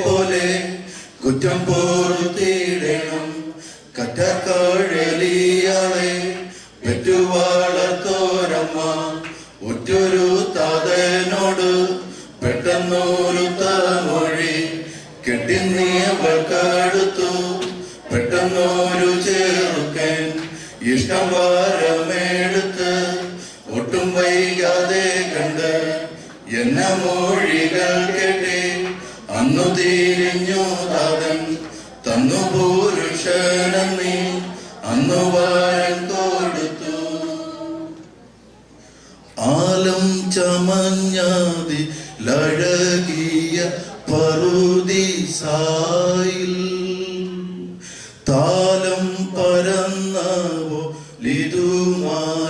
പോലെ കുറ്റം പോർത്തിടണം കറ്റക്കാഴലിയാളെ പെറ്റുവാളത്തോരമ്മ ഒറ്റൊരു താതനോട് പെട്ടെന്നൊരു തമൊഴി കെട്ടിന്നീവൾക്കടുത്തു പെട്ടെന്നൊരു ചെറുക്കൻ. ഇഷ്ടം വാരമെടുത്ത് ഒട്ടും വൈകാതെ കണ്ട് എന്ന മൊഴികൾ തന്നു തിരിഞ്ഞു തതൻ തന്നു പുരുഷനീ അന്നു വരൻ കൊടുത്തു ആലം ചമഞ്ഞാതി ലഴകിയ പറുതി സായി താലം പരന്നവോ ലിതുമായി